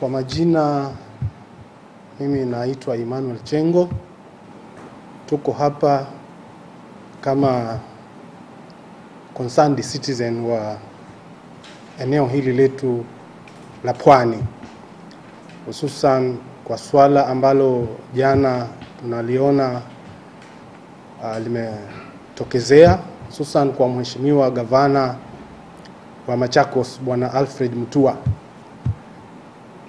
Kwa majina mimi naitwa Emmanuel Chengo. Tuko hapa kama concerned citizen wa eneo hili letu la Pwani, hususan kwa swala ambalo jana tunaliona uh, limetokezea hususan kwa Mheshimiwa Gavana wa Machakos Bwana Alfred Mutua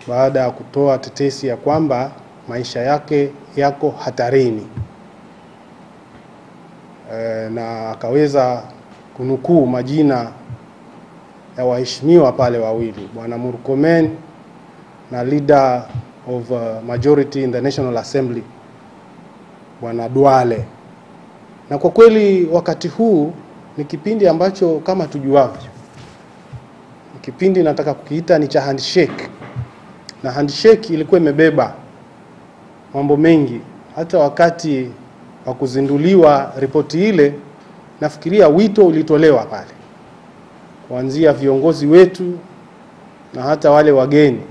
baada ya kutoa tetesi ya kwamba maisha yake yako hatarini e, na akaweza kunukuu majina ya waheshimiwa pale wawili Bwana Murkomen na leader of uh, majority in the National Assembly Bwana Duale. Na kwa kweli wakati huu ni kipindi ambacho kama tujuavyo, kipindi nataka kukiita ni cha handshake na handshake ilikuwa imebeba mambo mengi. Hata wakati wa kuzinduliwa ripoti ile, nafikiria wito ulitolewa pale. Kuanzia viongozi wetu na hata wale wageni,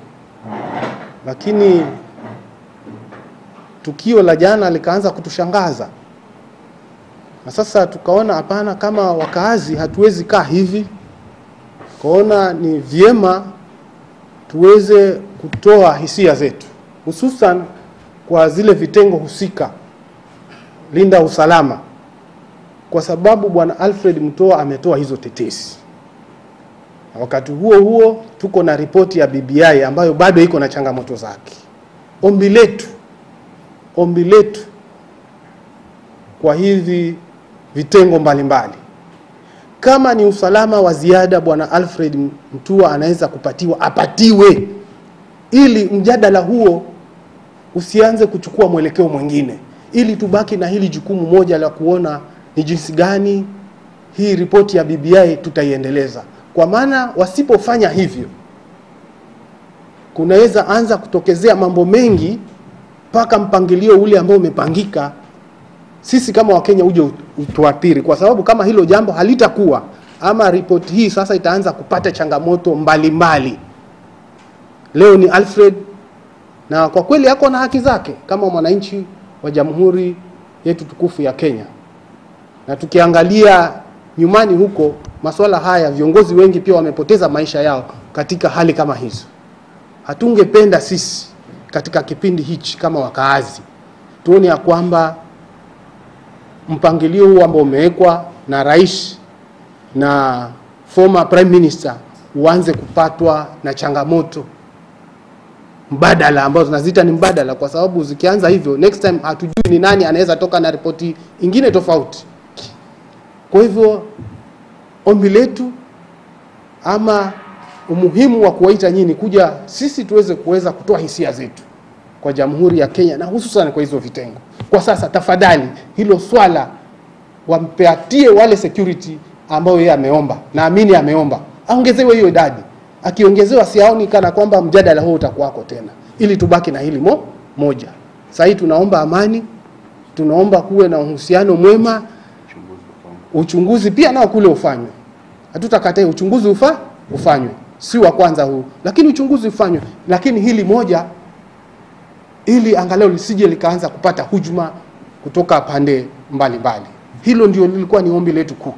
lakini tukio la jana likaanza kutushangaza, na sasa tukaona hapana, kama wakaazi hatuwezi kaa hivi, kaona ni vyema tuweze kutoa hisia zetu hususan kwa zile vitengo husika linda usalama, kwa sababu bwana Alfred Mutua ametoa hizo tetesi, na wakati huo huo tuko na ripoti ya BBI ambayo bado iko na changamoto zake. Ombi letu ombi letu kwa hivi vitengo mbalimbali mbali. kama ni usalama wa ziada bwana Alfred Mtua anaweza kupatiwa, apatiwe, ili mjadala huo usianze kuchukua mwelekeo mwingine, ili tubaki na hili jukumu moja la kuona ni jinsi gani hii ripoti ya BBI tutaiendeleza, kwa maana wasipofanya hivyo kunaweza anza kutokezea mambo mengi mpaka mpangilio ule ambao umepangika sisi kama Wakenya uje utuathiri, kwa sababu kama hilo jambo halitakuwa ama ripoti hii sasa itaanza kupata changamoto mbalimbali mbali. Leo ni Alfred na kwa kweli ako na haki zake kama mwananchi wa jamhuri yetu tukufu ya Kenya, na tukiangalia nyumani huko masuala haya, viongozi wengi pia wamepoteza maisha yao katika hali kama hizo. Hatungependa sisi katika kipindi hichi kama wakaazi tuone ya kwamba mpangilio huu ambao umewekwa na rais na former prime minister uanze kupatwa na changamoto mbadala ambazo tunaziita ni mbadala, kwa sababu zikianza hivyo, next time hatujui ni nani anaweza toka na ripoti ingine tofauti. Kwa hivyo ombi letu ama umuhimu wa kuwaita nyinyi kuja sisi tuweze kuweza kutoa hisia zetu kwa Jamhuri ya Kenya na hususan kwa hizo vitengo. Kwa sasa tafadhali, hilo swala wampeatie wale security ambao yeye ameomba, naamini ameomba aongezewe hiyo idadi. Akiongezewa siaoni kana kwamba mjadala huo utakuwako tena, ili tubaki na hili mo, moja. Sasa hii tunaomba amani, tunaomba kuwe na uhusiano mwema, uchunguzi pia nao kule ufanywe. Hatutakataa uchunguzi ufa ufanywe, si wa kwanza huu, lakini uchunguzi ufanywe, lakini hili moja ili angalau lisije likaanza kupata hujuma kutoka pande mbalimbali. Hilo ndio lilikuwa ni ombi letu kuu.